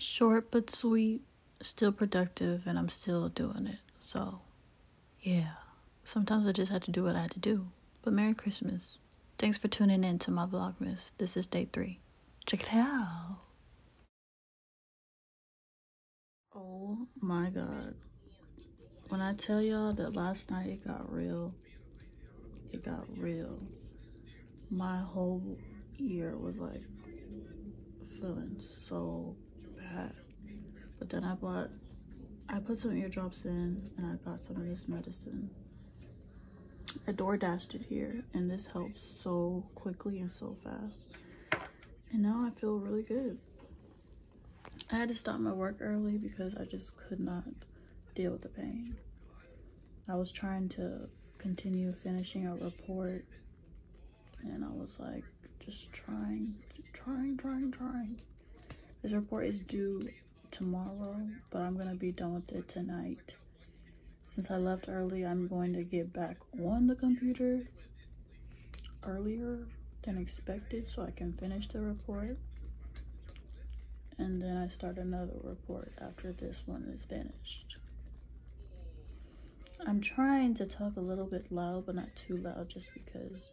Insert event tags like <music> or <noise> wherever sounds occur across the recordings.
short but sweet, still productive, and I'm still doing it. So, yeah. Sometimes I just had to do what I had to do. But Merry Christmas. Thanks for tuning in to my Vlogmas. This is day three. Check it out. Oh my god. When I tell y'all that last night it got real, it got real. My whole year was like feeling so then I bought, I put some eardrops in and I got some of this medicine. I door dashed it here and this helps so quickly and so fast. And now I feel really good. I had to stop my work early because I just could not deal with the pain. I was trying to continue finishing a report and I was like just trying, trying, trying, trying. This report is due tomorrow, but I'm gonna be done with it tonight. Since I left early, I'm going to get back on the computer earlier than expected so I can finish the report. And then I start another report after this one is finished. I'm trying to talk a little bit loud, but not too loud just because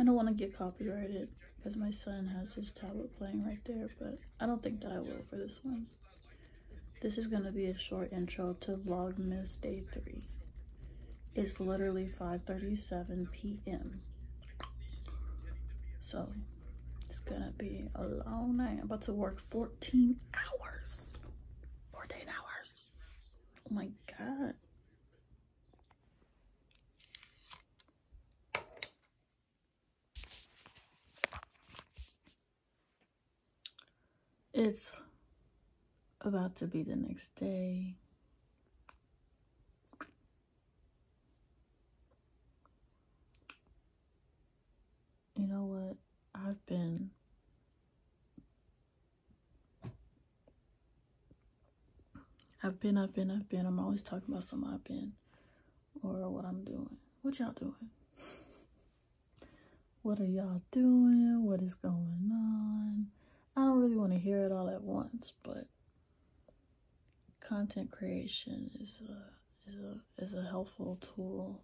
I don't want to get copyrighted because my son has his tablet playing right there, but I don't think that I will for this one. This is going to be a short intro to Vlogmas Day 3. It's literally 5.37 p.m. So, it's going to be a long night. I'm about to work 14 hours. 14 hours. Oh my god. It's about to be the next day. You know what? I've been I've been, I've been, I've been. I'm always talking about something I've been or what I'm doing. What y'all doing? <laughs> What are y'all doing? What is going on? I don't really want to hear it all at once, but content creation is a is a is a helpful tool.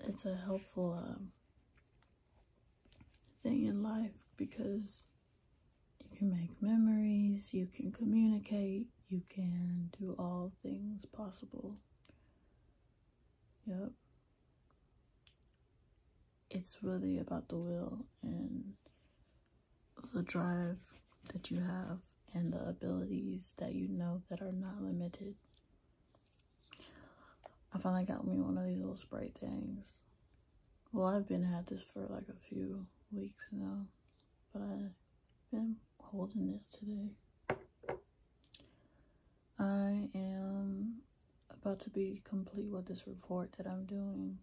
It's a helpful um, thing in life because you can make memories, you can communicate, you can do all things possible. Yep. It's really about the will and the drive that you have and the abilities that you know that are not limited. I finally got me one of these little spray things. Well, I've been had this for like a few weeks now, but I've been holding it today. I am about to be complete with this report that I'm doing.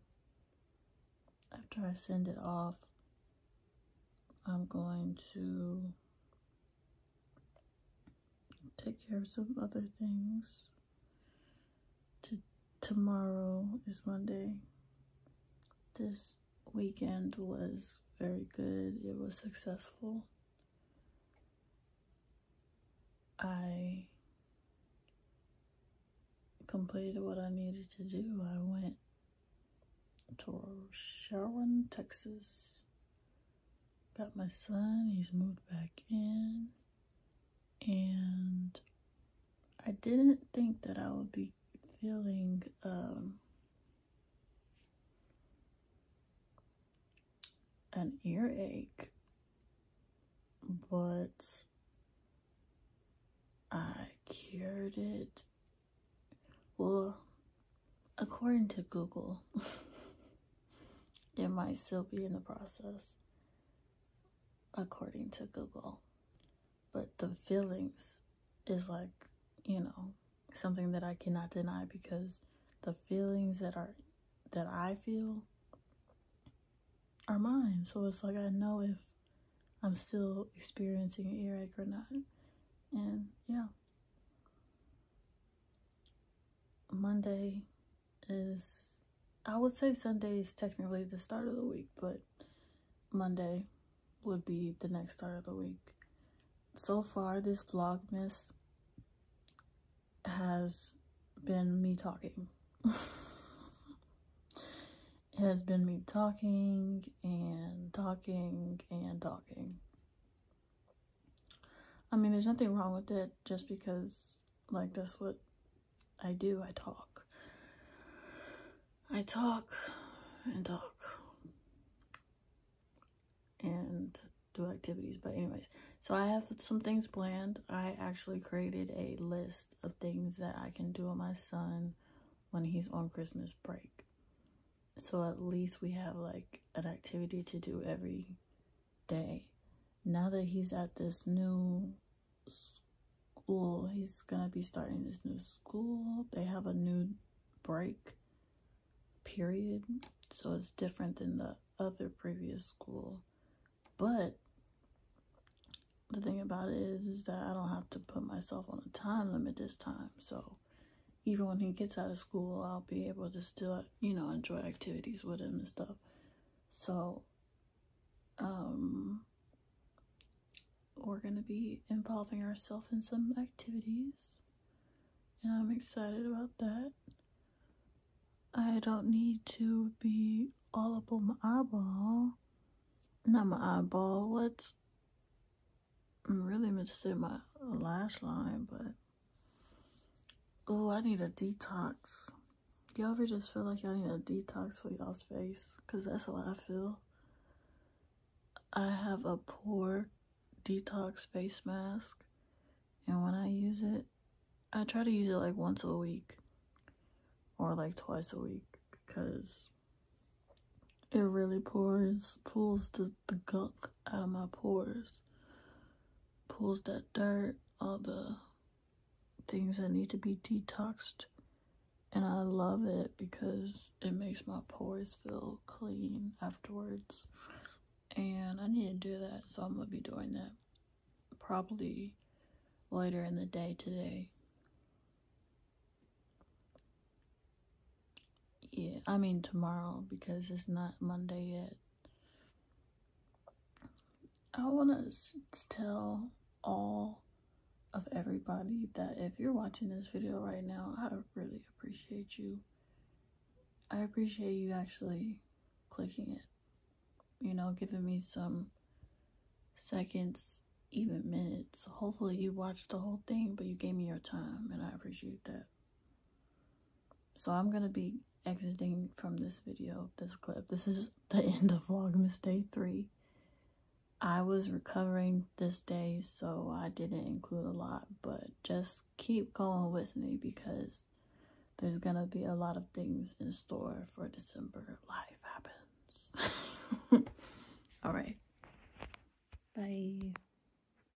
After I send it off, I'm going to take care of some other things. To, tomorrow is Monday. This weekend was very good. It was successful. I completed what I needed to do. I went to Sharon, Texas. Got my son, he's moved back in. And I didn't think that I would be feeling um, an earache, but I cured it. Well, according to Google, <laughs> it might still be in the process, according to Google. But the feelings is like, you know, something that I cannot deny because the feelings that are that I feel are mine. So it's like I know if I'm still experiencing an earache or not. And yeah. Monday is, I would say Sunday is technically the start of the week, but Monday would be the next start of the week. so far this vlogmas has been me talking. <laughs> It has been me talking and talking and talking. I mean there's nothing wrong with it just because like that's what i do. I talk. I talk and talk and do activities. But anyways, so I have some things planned. I actually created a list of things that I can do with my son when he's on Christmas break. So at least we have like an activity to do every day. Now that he's at this new school, he's gonna be starting this new school. They have a new break period, so it's different than the other previous school. But the thing about it is, is that I don't have to put myself on a time limit this time. So even when he gets out of school, I'll be able to still, you know, enjoy activities with him and stuff. So, um, we're going to be involving ourselves in some activities. And I'm excited about that. I don't need to be all up on my eyeball. Not my eyeball. What? Really meant to say my lash line, but oh, I need a detox. Y'all ever just feel like y'all need a detox for y'all's face? Cause that's what I feel. I have a pore detox face mask, and when I use it, I try to use it like once a week or like twice a week because it really pours, pulls the, the gunk out of my pores. Pulls that dirt, all the things that need to be detoxed. And I love it because it makes my pores feel clean afterwards. And I need to do that, so I'm going to be doing that probably later in the day today. Yeah, I mean tomorrow because it's not Monday yet. I want to tell all of everybody that if you're watching this video right now, I really appreciate you. I appreciate you actually clicking it. You know, giving me some seconds, even minutes. Hopefully you watched the whole thing, but you gave me your time and I appreciate that. So I'm going to be exiting from this video, this clip. This is the <laughs> end of Vlogmas Day 3. I was recovering this day, so I didn't include a lot, but just keep going with me because there's gonna be a lot of things in store for December. Life happens. <laughs> All right. Bye.